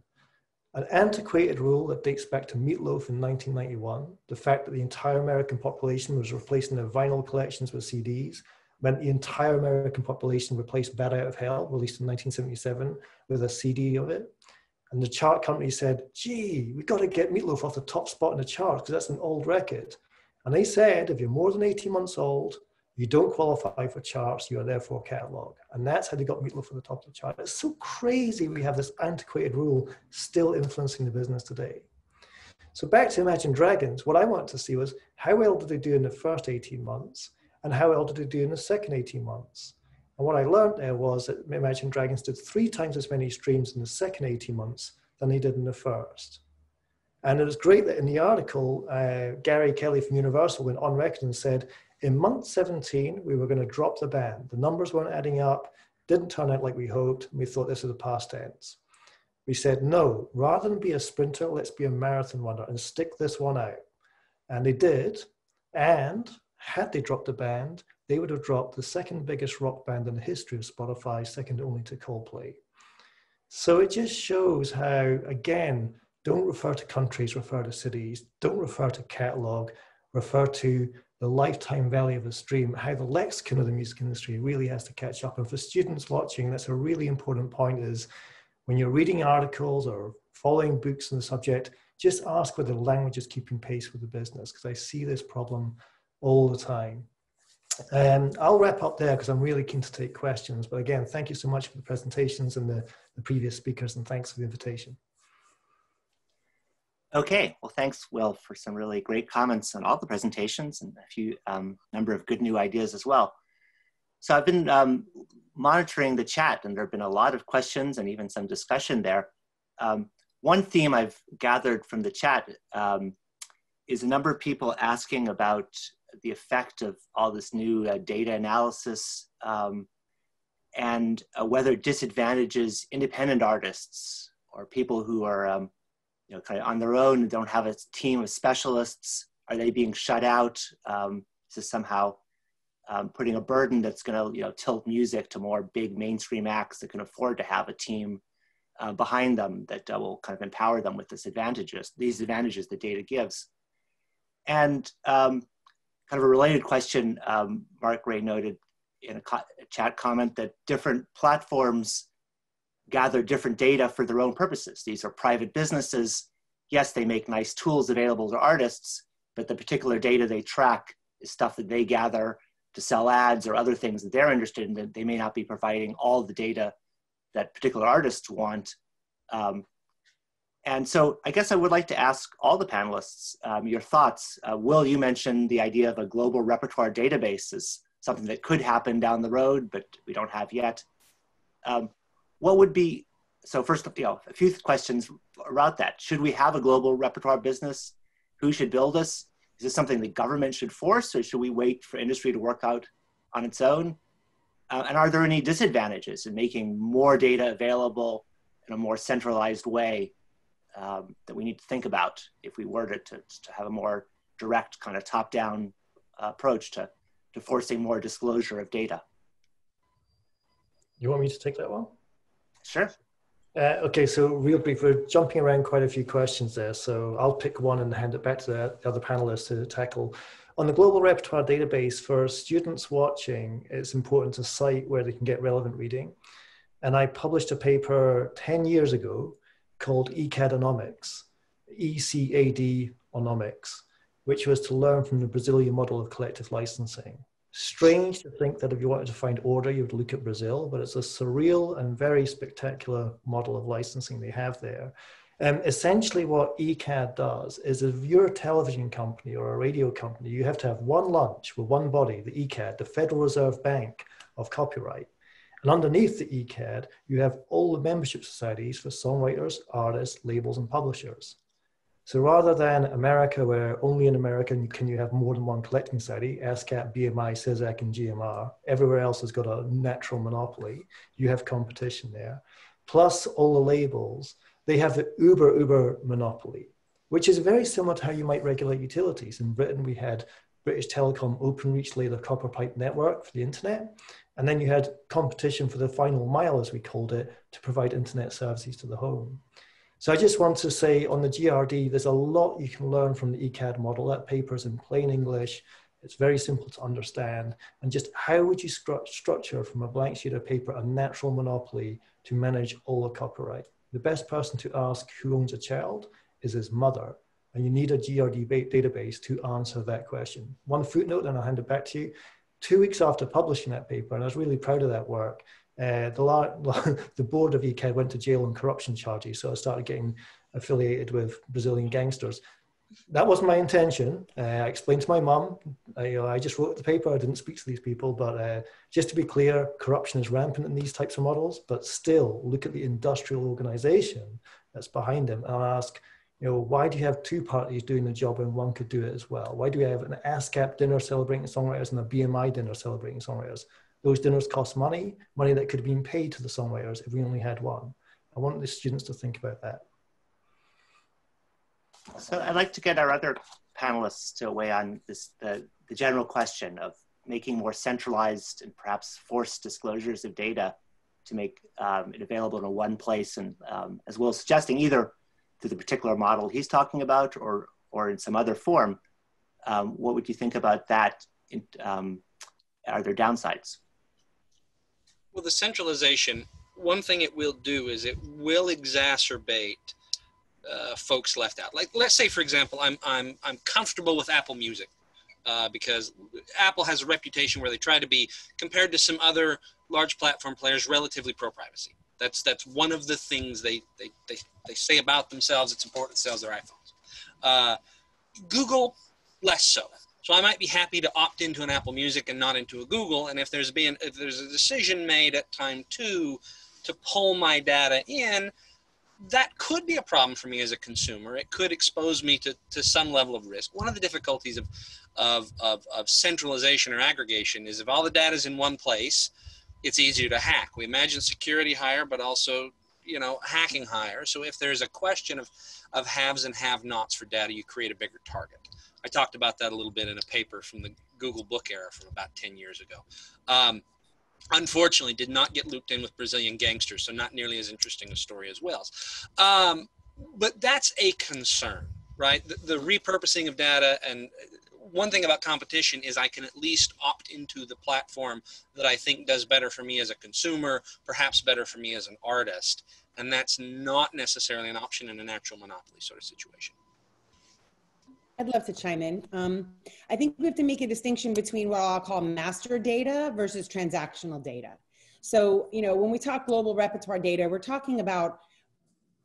An antiquated rule that dates back to Meatloaf in 1991, the fact that the entire American population was replacing their vinyl collections with CDs, meant the entire American population replaced Bat Out of Hell, released in 1977, with a CD of it. And the chart company said, gee, we've got to get Meatloaf off the top spot in the chart because that's an old record. And they said, if you're more than 18 months old, you don't qualify for charts, you are therefore catalog. And that's how they got Meatloaf for the top of the chart. It's so crazy we have this antiquated rule still influencing the business today. So back to Imagine Dragons, what I wanted to see was how well did they do in the first 18 months and how well did they do in the second 18 months? And what I learned there was that Imagine Dragons did three times as many streams in the second 18 months than they did in the first. And it was great that in the article, uh, Gary Kelly from Universal went on record and said in month 17, we were going to drop the band. The numbers weren't adding up, didn't turn out like we hoped. We thought this was a past tense. We said, no, rather than be a sprinter, let's be a marathon runner and stick this one out. And they did. And had they dropped the band, they would have dropped the second biggest rock band in the history of Spotify, second only to Coldplay. So it just shows how, again, don't refer to countries, refer to cities, don't refer to catalog, refer to the lifetime value of a stream, how the lexicon of the music industry really has to catch up. And for students watching, that's a really important point is when you're reading articles or following books on the subject, just ask whether the language is keeping pace with the business, because I see this problem all the time. Um, I'll wrap up there because I'm really keen to take questions. But again, thank you so much for the presentations and the, the previous speakers, and thanks for the invitation. Okay, well, thanks, Will, for some really great comments on all the presentations and a few um, number of good new ideas as well. So I've been um, monitoring the chat and there have been a lot of questions and even some discussion there. Um, one theme I've gathered from the chat um, is a number of people asking about the effect of all this new uh, data analysis um, and uh, whether it disadvantages independent artists or people who are um, you know, kind of on their own and don't have a team of specialists? Are they being shut out? Um, is this somehow um, putting a burden that's going to you know tilt music to more big mainstream acts that can afford to have a team uh, behind them that uh, will kind of empower them with this advantages, these advantages that data gives. And um, kind of a related question, um, Mark Ray noted in a, co a, chat comment that different platforms gather different data for their own purposes. These are private businesses. Yes, they make nice tools available to artists, but the particular data they track is stuff that they gather to sell ads or other things that they're interested in, that they may not be providing all the data that particular artists want. Um, and so I guess I would like to ask all the panelists um, your thoughts. Uh, Will, you mentioned the idea of a global repertoire database as something that could happen down the road, but we don't have yet. Um, what would be, so first, you know, a few questions about that. Should we have a global repertoire business? Who should build us? Is this something the government should force or should we wait for industry to work out on its own? Uh, and are there any disadvantages in making more data available in a more centralized way um, that we need to think about if we were to, to, to have a more direct kind of top-down uh, approach to, to forcing more disclosure of data? You want me to take that one? Sure. Uh, okay, so real brief, we're jumping around quite a few questions there. So I'll pick one and hand it back to the, the other panelists to tackle. On the global repertoire database, for students watching, it's important to cite where they can get relevant reading. And I published a paper 10 years ago called ECADonomics, ECAD onomics, which was to learn from the Brazilian model of collective licensing. Strange to think that if you wanted to find order, you would look at Brazil, but it's a surreal and very spectacular model of licensing they have there. Um, essentially, what ECAD does is if you're a television company or a radio company, you have to have one lunch with one body, the ECAD, the Federal Reserve Bank of copyright. And underneath the ECAD, you have all the membership societies for songwriters, artists, labels, and publishers. So rather than America, where only in America can you have more than one collecting society, ASCAP, BMI, SESAC, and GMR, everywhere else has got a natural monopoly. You have competition there. Plus all the labels, they have the uber, uber monopoly, which is very similar to how you might regulate utilities. In Britain, we had British Telecom OpenReach lay the copper pipe network for the internet. And then you had competition for the final mile, as we called it, to provide internet services to the home. So I just want to say on the GRD, there's a lot you can learn from the ECAD model. That paper is in plain English. It's very simple to understand. And just how would you stru structure from a blank sheet of paper a natural monopoly to manage all the copyright? The best person to ask who owns a child is his mother. And you need a GRD database to answer that question. One footnote, and I'll hand it back to you two weeks after publishing that paper, and I was really proud of that work, uh, the, the board of ECAD went to jail on corruption charges. So I started getting affiliated with Brazilian gangsters. That wasn't my intention. Uh, I explained to my mum. I, I, just wrote the paper. I didn't speak to these people. But uh, just to be clear, corruption is rampant in these types of models. But still, look at the industrial organization that's behind them. And ask, you know, why do you have two parties doing the job when one could do it as well? Why do we have an ASCAP dinner celebrating songwriters and a BMI dinner celebrating songwriters? Those dinners cost money, money that could have been paid to the songwriters if we only had one. I want the students to think about that. So I'd like to get our other panelists to weigh on this, the, the general question of making more centralized and perhaps forced disclosures of data to make um, it available in one place and um, as well as suggesting either to the particular model he's talking about or, or in some other form. Um, what would you think about that? In, um, are there downsides? Well, the centralization, one thing it will do is it will exacerbate uh, folks left out. Like, let's say, for example, I'm, I'm, I'm comfortable with Apple Music. Uh, because Apple has a reputation where they try to be compared to some other large platform players relatively pro privacy. That's that's one of the things they they, they, they say about themselves. It's important to sell their iPhones. Uh, Google, less so. So I might be happy to opt into an Apple Music and not into a Google. And if there's been if there's a decision made at time two to pull my data in, that could be a problem for me as a consumer. It could expose me to, to some level of risk. One of the difficulties of, of, of, of centralization or aggregation is if all the data is in one place, it's easier to hack. We imagine security higher, but also you know hacking higher. So if there's a question of of haves and have-nots for data, you create a bigger target. I talked about that a little bit in a paper from the Google book era from about 10 years ago. Um, unfortunately, did not get looped in with Brazilian gangsters, so not nearly as interesting a story as Will's. Um, but that's a concern, right? The, the, repurposing of data and one thing about competition is I can at least opt into the platform that I think does better for me as a consumer, perhaps better for me as an artist. And that's not necessarily an option in a natural monopoly sort of situation. I'd love to chime in. Um, I think we have to make a distinction between what I'll call master data versus transactional data. So, you know, when we talk global repertoire data, we're talking about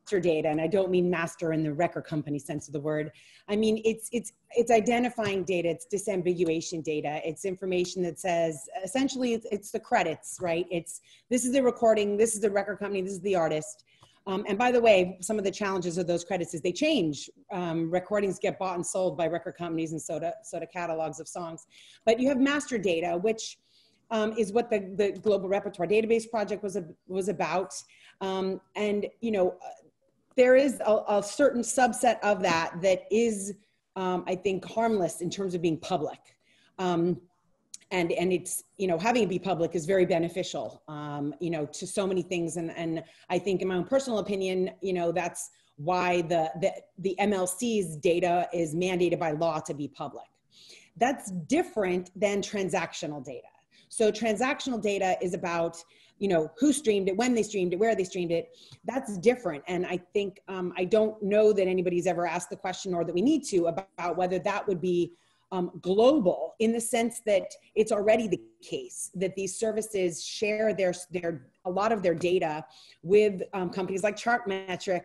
master data, and I don't mean master in the record company sense of the word. I mean it's it's it's identifying data, it's disambiguation data, it's information that says essentially it's, it's the credits, right? It's this is the recording, this is the record company, this is the artist. Um, and by the way, some of the challenges of those credits is they change. Um, recordings get bought and sold by record companies and soda soda catalogs of songs. But you have master data, which um, is what the, the Global Repertoire Database Project was, a, was about. Um, and, you know, there is a, a certain subset of that that is, um, I think, harmless in terms of being public. Um, and and it's you know having it be public is very beneficial um, you know to so many things and and I think in my own personal opinion you know that's why the the the MLC's data is mandated by law to be public. That's different than transactional data. So transactional data is about you know who streamed it when they streamed it where they streamed it. That's different. And i think um, i don't know that anybody's ever asked the question or that we need to about whether that would be um, global in the sense that it's already the case that these services share their their a lot of their data with um, companies like chartmetric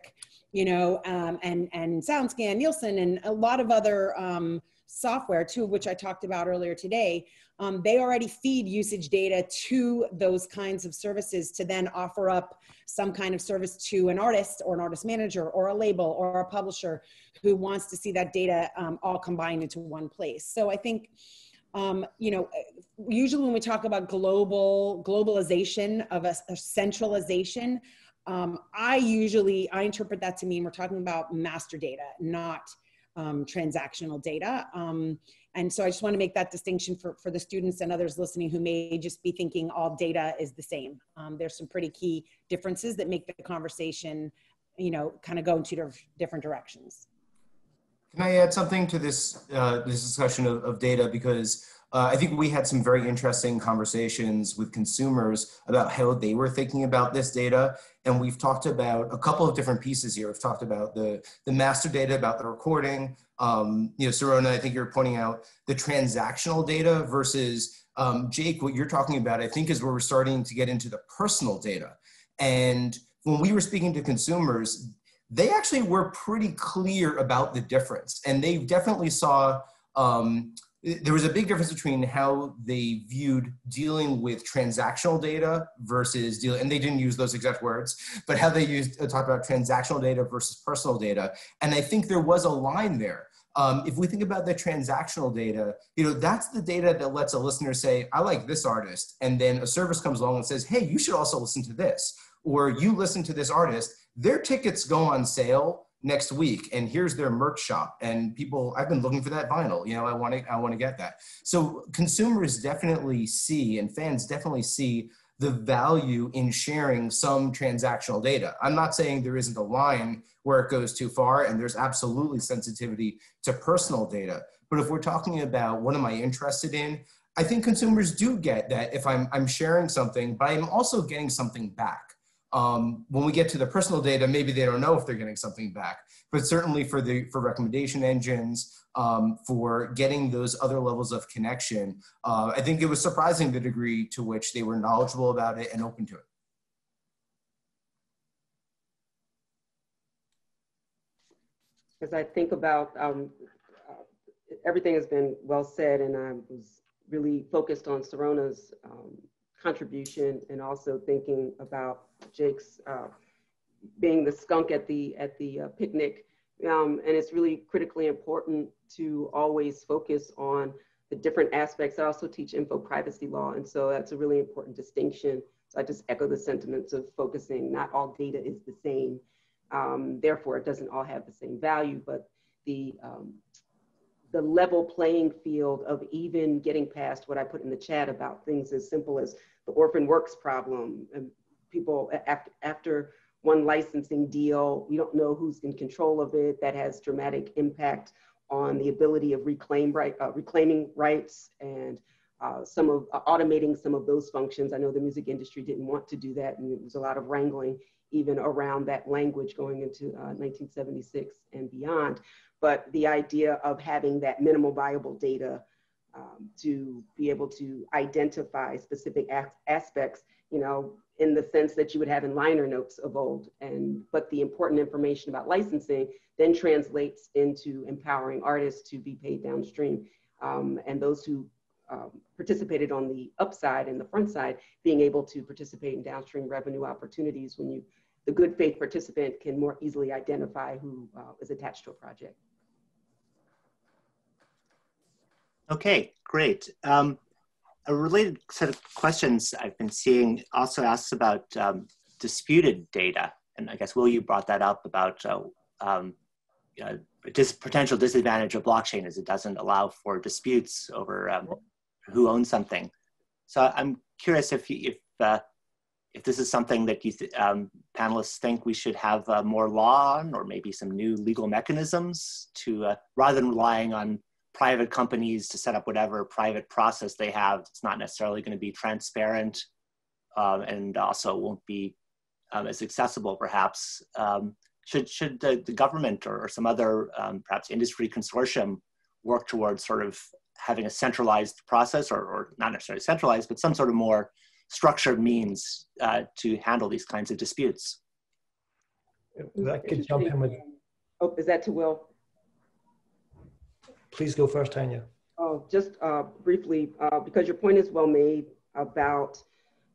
you know um, and and soundscan nielsen and a lot of other um, software, two of which I talked about earlier today, um, they already feed usage data to those kinds of services to then offer up some kind of service to an artist or an artist manager or a label or a publisher who wants to see that data um, all combined into one place. So I think, um, you know, usually when we talk about global globalization of a, a centralization, um, I usually I interpret that to mean we're talking about master data, not um, transactional data. Um, and so I just want to make that distinction for, for the students and others listening who may just be thinking all data is the same. Um, there's some pretty key differences that make the conversation, you know, kind of go in two different directions. Can I add something to this, uh, this discussion of, of data? Because uh, I think we had some very interesting conversations with consumers about how they were thinking about this data. And we've talked about a couple of different pieces here. We've talked about the, the master data, about the recording. Um, you know, Serona, I think you're pointing out the transactional data versus um, Jake, what you're talking about, I think is where we're starting to get into the personal data. And when we were speaking to consumers, they actually were pretty clear about the difference. And they definitely saw um, there was a big difference between how they viewed dealing with transactional data versus deal and they didn't use those exact words but how they used uh, talk about transactional data versus personal data. And i think there was a line there. Um, if we think about the transactional data you know that's the data that lets a listener say i like this artist and then a service comes along and says hey you should also listen to this or you listen to this artist. Their tickets go on sale next week and here's their merch shop. And people i've been looking for that vinyl you know i want to i want to get that. So consumers definitely see and fans definitely see the value in sharing some transactional data. I'm not saying there isn't a line where it goes too far and there's absolutely sensitivity to personal data. But if we're talking about what am i interested in i think consumers do get that if i'm, I'm sharing something but i'm also getting something back um, when we get to the personal data, maybe they don't know if they're getting something back, but certainly for the for recommendation engines, um, for getting those other levels of connection, uh, I think it was surprising the degree to which they were knowledgeable about it and open to it. As I think about um, uh, everything has been well said, and I was really focused on Serona's um, contribution and also thinking about Jake's uh, being the skunk at the at the uh, picnic. Um, and it's really critically important to always focus on the different aspects. I also teach info privacy law, and so that's a really important distinction. So I just echo the sentiments of focusing. Not all data is the same, um, therefore it doesn't all have the same value, but the um, the level playing field of even getting past what I put in the chat about things as simple as the orphan works problem. And people after, after one licensing deal, we don't know who's in control of it. That has dramatic impact on the ability of reclaim right, uh, reclaiming rights and uh, some of uh, automating some of those functions. I know the music industry didn't want to do that, and there was a lot of wrangling even around that language going into uh, 1976 and beyond. But the idea of having that minimal viable data um, to be able to identify specific aspects, you know, in the sense that you would have in liner notes of old. And but the important information about licensing then translates into empowering artists to be paid downstream. Um, and those who um, participated on the upside and the front side, being able to participate in downstream revenue opportunities when you, the good faith participant can more easily identify who uh, is attached to a project. Okay, great. Um, a related set of questions I've been seeing also asks about um, disputed data. And I guess, Will, you brought that up about uh, um, uh, potential disadvantage of blockchain is it doesn't allow for disputes over um, who owns something. So I'm curious if, if, uh, if this is something that you th um, panelists think we should have uh, more law on or maybe some new legal mechanisms to, uh, rather than relying on private companies to set up whatever private process they have. It's not necessarily going to be transparent um, and also won't be um, as accessible, perhaps. Um, should should the, the government or, or some other um, perhaps industry consortium work towards sort of having a centralized process, or, or not necessarily centralized, but some sort of more structured means uh, to handle these kinds of disputes? That could jump in with. Oh, is that to Will? Please go first, Tonya. Oh, just uh, briefly, uh, because your point is well made about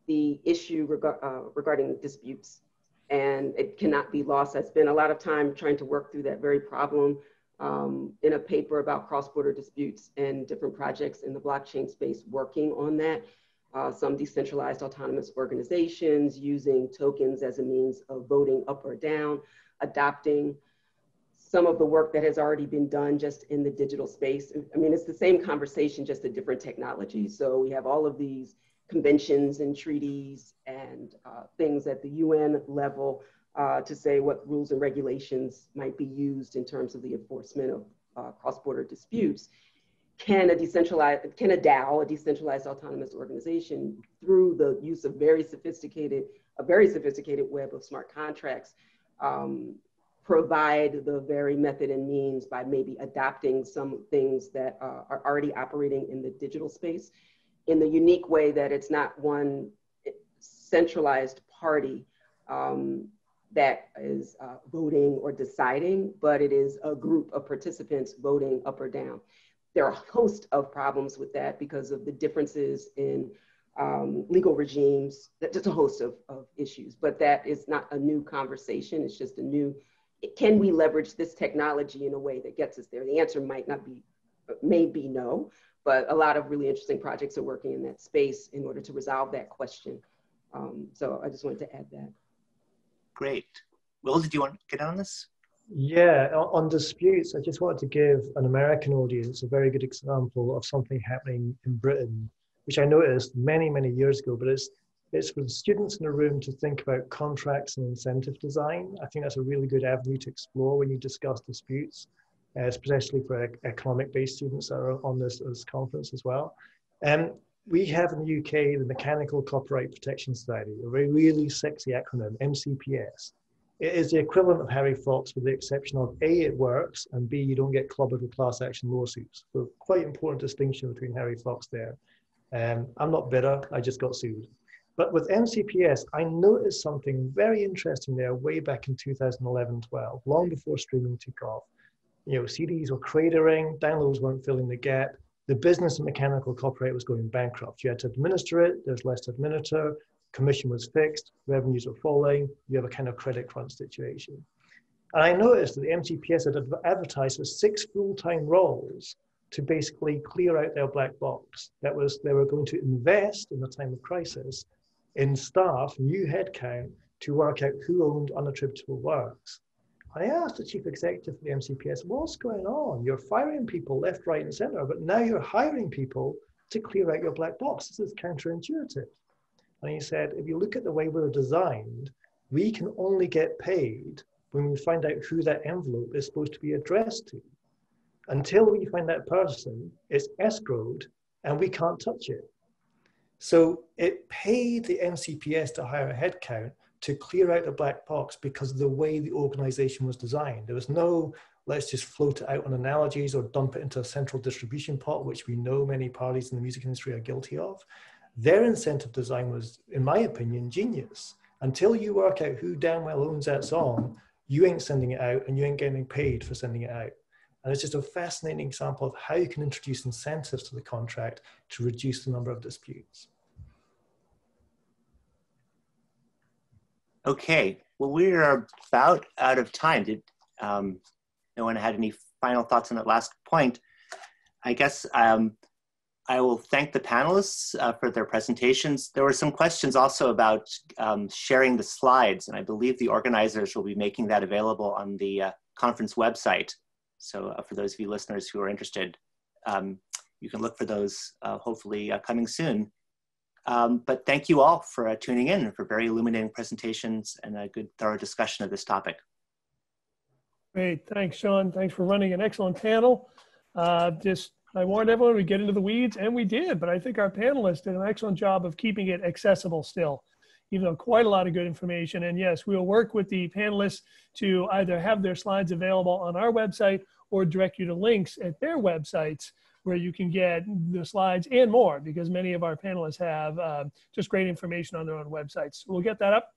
the issue reg uh, regarding disputes, and it cannot be lost. I spent a lot of time trying to work through that very problem um, in a paper about cross-border disputes and different projects in the blockchain space working on that. Uh, some decentralized autonomous organizations using tokens as a means of voting up or down, adopting some of the work that has already been done just in the digital space. I mean, it's the same conversation, just a different technology. So we have all of these conventions and treaties and uh, things at the UN level uh, to say what rules and regulations might be used in terms of the enforcement of uh, cross-border disputes. Can a decentralized, can a DAO, a decentralized autonomous organization, through the use of very sophisticated, a very sophisticated web of smart contracts, um, provide the very method and means by maybe adopting some things that uh, are already operating in the digital space in the unique way that it's not one centralized party um, that is uh, voting or deciding, but it is a group of participants voting up or down. There are a host of problems with that because of the differences in um, legal regimes, just a host of, of issues, but that is not a new conversation. It's just a new can we leverage this technology in a way that gets us there? The answer might not be, may be no, but a lot of really interesting projects are working in that space in order to resolve that question. Um, so I just wanted to add that. Great. Will, did you want to get on this? Yeah, on disputes, I just wanted to give an American audience a very good example of something happening in Britain, which I noticed many, many years ago, but it's it's for students in the room to think about contracts and incentive design. I think that's a really good avenue to explore when you discuss disputes, uh, especially for economic-based students that are on this, this conference as well. Um, we have in the UK the Mechanical Copyright Protection Society, a very really sexy acronym, MCPS. It is the equivalent of Harry Fox with the exception of A, it works, and B, you don't get clobbered with class action lawsuits. So quite important distinction between Harry Fox there. Um, I'm not bitter, I just got sued. But with MCPS, I noticed something very interesting there way back in 2011 12, long before streaming took off. You know, CDs were cratering, downloads weren't filling the gap. The business of mechanical copyright was going bankrupt. You had to administer it, there's less to administer, commission was fixed, revenues were falling, you have a kind of credit crunch situation. And I noticed that the MCPS had advertised for six full-time roles to basically clear out their black box. That was, they were going to invest in the time of crisis in staff, new headcount, to work out who owned unattributable works. I asked the chief executive of the MCPS, what's going on? You're firing people left, right, and center, but now you're hiring people to clear out your black box. This is counterintuitive. And he said, if you look at the way we're designed, we can only get paid when we find out who that envelope is supposed to be addressed to. Until we find that person, it's escrowed and we can't touch it. So it paid the MCPS to hire a headcount, to clear out the black box because of the way the organization was designed. There was no, let's just float it out on analogies or dump it into a central distribution pot, which we know many parties in the music industry are guilty of. Their incentive design was, in my opinion, genius. Until you work out who damn well owns that song, you ain't sending it out and you ain't getting paid for sending it out. And it's just a fascinating example of how you can introduce incentives to the contract to reduce the number of disputes. Okay, well, we are about out of time. Did um, no one had any final thoughts on that last point? I guess um, I will thank the panelists uh, for their presentations. There were some questions also about um, sharing the slides, and I believe the organizers will be making that available on the uh, conference website. So uh, for those of you listeners who are interested, um, you can look for those uh, hopefully uh, coming soon. Um, but thank you all for tuning in for very illuminating presentations and a good thorough discussion of this topic. Great, thanks Sean. Thanks for running an excellent panel. Just, I warned everyone we'd get into the weeds and we did, but I think our panelists did an excellent job of keeping it accessible still even though quite a lot of good information. And yes, we'll work with the panelists to either have their slides available on our website or direct you to links at their websites where you can get the slides and more because many of our panelists have uh, just great information on their own websites. we'll get that up.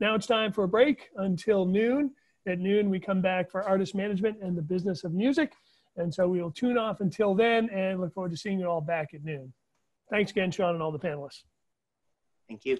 Now it's time for a break until noon. At noon, we come back for artist management and the business of music. And so we will tune off until then and look forward to seeing you all back at noon. Thanks again, Sean, and all the panelists. Thank you.